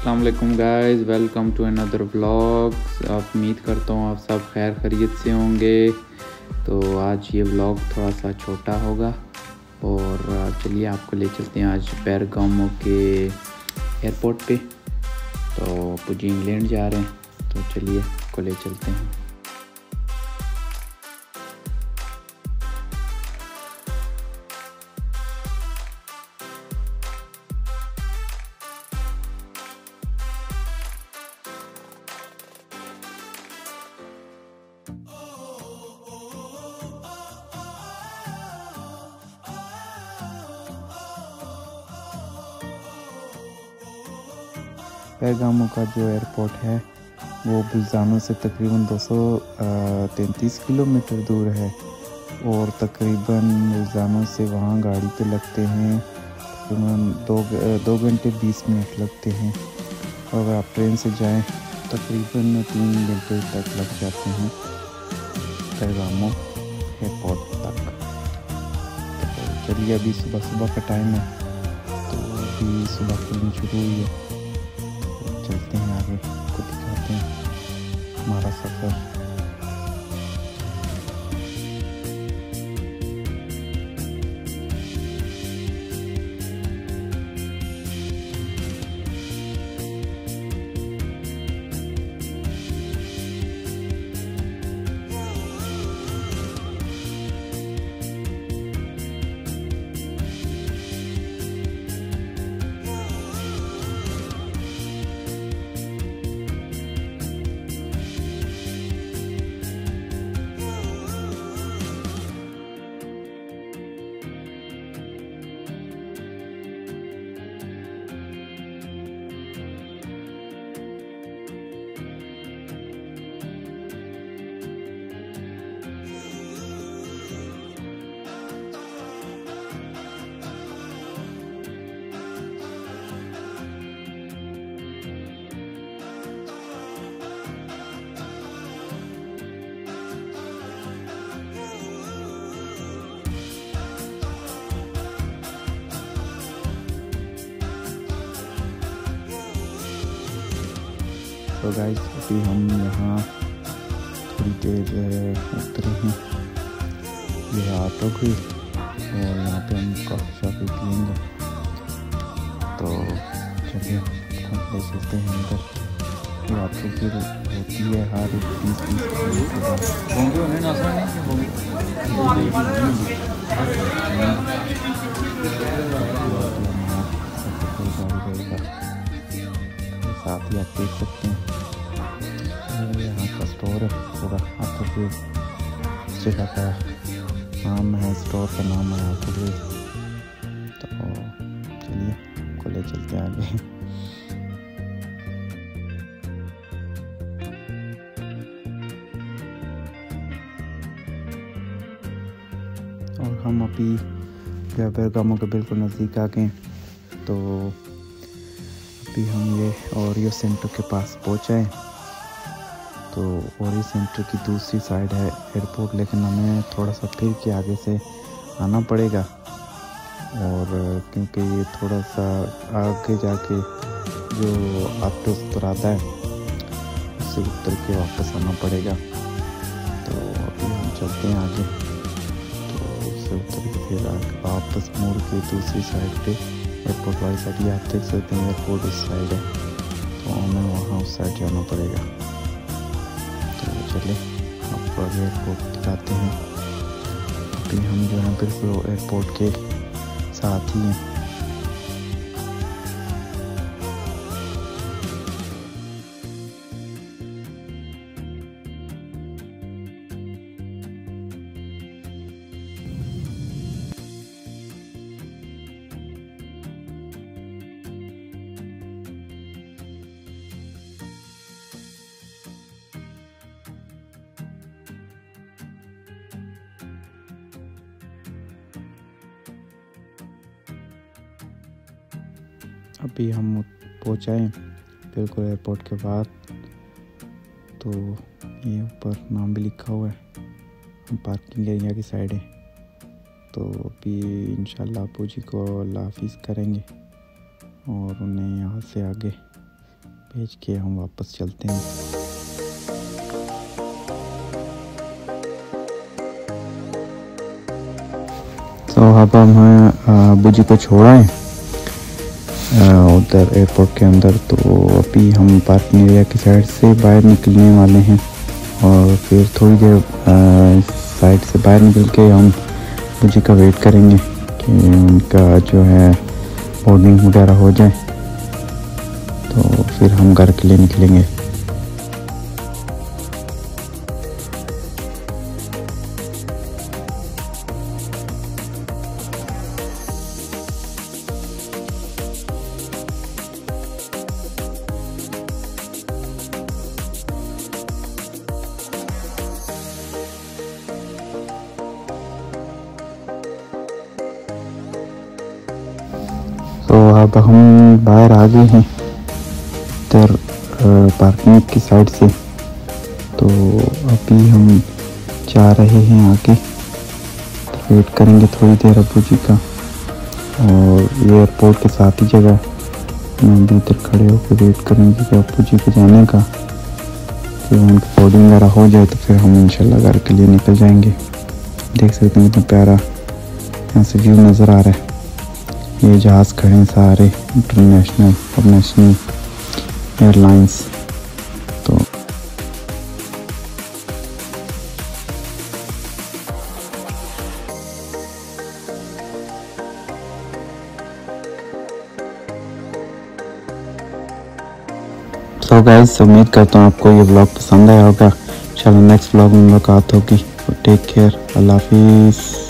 Aslam guys welcome to another vlog आप उम्मीद करता हूँ आप सब खैर खरीत से होंगे। तो आज ये ब्लॉग थोड़ा सा छोटा होगा। और चलिए आपको ले चलते हैं आज पैरगामो के एयरपोर्ट पे। तो पुजी इंग्लैंड जा रहे हैं। तो चलिए आपको ले चलते हैं। पैगामो का जो एयरपोर्ट है, वो बुल्जानो से तकरीबन दो सौ तैंतीस किलोमीटर दूर है और तकरीबन बुल्जानो से वहाँ गाड़ी पे लगते हैं, तकरीबन दो दो घंटे बीस मिनट लगते हैं। अगर आप ट्रेन से जाएँ, तकरीबन तीन घंटे तक लग जाते हैं पैगामो, एयरपोर्ट तक। तो चलिए, अभी सुबह सुबह का टाइम है तो अभी सुबह फ़िल्म शुरू हुई है। चलते हैं आगे आपको दिखाते हैं। हमारा सफ़र। तो गाइस अभी हम यहाँ थोड़ी देर उतरे हैं। ये ऑटो की और यहाँ पे हम कॉफ़ी शॉफ़ी पियेंगे। तो चलिए, हम ले चलते हैं अंदर। ये ऑटो की होती है हर बीस बीस किलोमीटर साथ ही आप देख सकते हैं। का स्टोर है, पूरा आपको जगह का नाम है स्टोर का नाम है आपको तो चलिए आपको ले चलते हैं आगे। और हम अभी बेरगामो के बिल्कुल नज़दीक आ गए तो अभी हम ये ओरियो सेंटर के पास पहुँचे हैं। तो ओरियो सेंटर की दूसरी साइड है एयरपोर्ट लेकिन हमें थोड़ा सा फिर के आगे से आना पड़ेगा। और, क्योंकि ये थोड़ा सा आगे जाके जो आपके उत्तर आता है उससे उतर के वापस आना पड़ेगा। तो अभी हम चलते हैं आगे। तो उससे उतर के फिर वापस मुड़ के दूसरी साइड पे एयरपोर्ट वाली साइड ये आप देख सकते हैं एयरपोर्ट उस साइड है। तो हमें वहाँ उस साइड जाना पड़ेगा। तो आप एयरपोर्ट जाते हैं। अभी हम जो है, बिल्कुल एयरपोर्ट के साथ ही हैं। अभी हम पहुँचाएँ बिल्कुल एयरपोर्ट के बाद तो ये ऊपर नाम भी लिखा हुआ है, हम पार्किंग एरिया की साइड है। तो अभी इंशाल्लाह अबू जी को हाफिज़ करेंगे और उन्हें यहाँ से आगे भेज के हम वापस चलते हैं। तो अब हम अबू जी को छोड़ा है उधर एयरपोर्ट के अंदर तो अभी हम पार्किंग एरिया की साइड से बाहर निकलने वाले हैं। और फिर थोड़ी देर साइड से बाहर निकल के हम मुझे का वेट करेंगे कि उनका जो है बोर्डिंग वगैरह हो जाए। तो फिर हम घर के लिए निकलेंगे। अब हम बाहर आ गए हैं इधर पार्किंग की साइड से। तो अभी हम जा रहे हैं आगे। तो वेट करेंगे थोड़ी देर अबू जी का। और ये एयरपोर्ट के साथ ही जगह मैं अभी इधर खड़े होकर वेट करेंगे कि अबू जी को जाने का। फिर उनकी बोर्डिंग वगैरह हो जाए तो फिर हम इंशाल्लाह घर के लिए निकल जाएँगे। देख सकते हैं कितना प्यारा यहाँ से व्यू नज़र आ रहा है। ये जहाज़ खड़े हैं सारे इंटरनेशनल और नेशनल एयरलाइंस तो सो गाइस उम्मीद करता हूँ आपको ये ब्लॉग पसंद आया होगा। चलो नेक्स्ट ब्लॉग में मुलाकात होगी। टेक केयर अल्लाह हाफिज़।